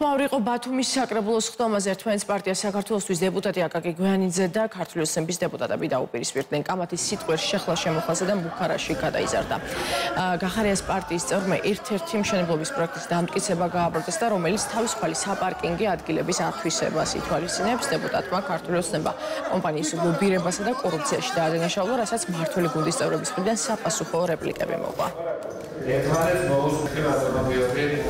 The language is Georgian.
ხმაურიყო ბათუმის საკრებულოს ხდომაზე ერთმანეთს პარტია საქართველოსთვის დეპუტატი აკაკი გვიანიძე და ქართული ოსემბის დეპუტატები დაუპირისპირდნენ კამათის სიტყვის შეხლა შემოხმაზე და ბუქარაში გადაიზარდა. გახარიას პარტიის წევრმა ერთ-ერთი მშენებლობის პროექტის დამტკიცება გააპროტესტა, რომელიც თავისუფალი საპარკინგი ადგილების ათვისებას ითვალისწინებს. დეპუტატმა ქართული ოსემბა კომპანიის ლობირებასა და კორუფციაში დაადანაშაულა, რასაც მართველი გუნდის წევრების მხრიდან საპასუხო რეპლიკები მოყვა. ერთმანეთს მოუსწრებთ